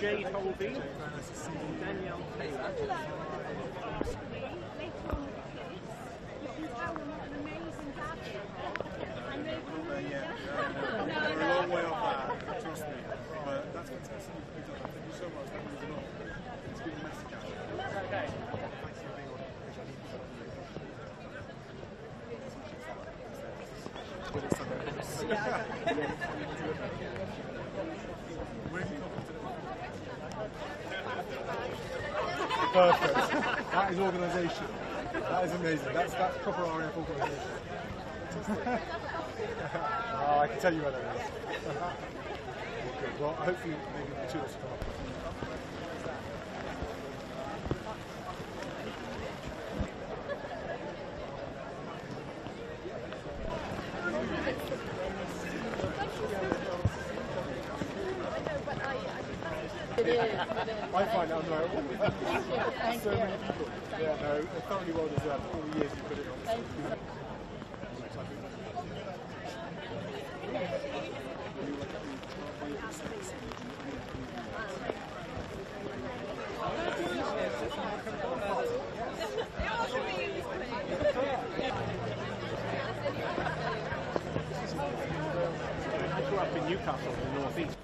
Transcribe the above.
Jade Holby, Thank you so Perfect. That is organisation. That is amazing. That's that's proper RF organisation. oh, I can tell you where that is. Well, hopefully maybe the two of us come up. It is. I find oh, out no. so many people. Yeah, no, thoroughly well deserved. All the years you put it on. I grew up in Newcastle in the northeast.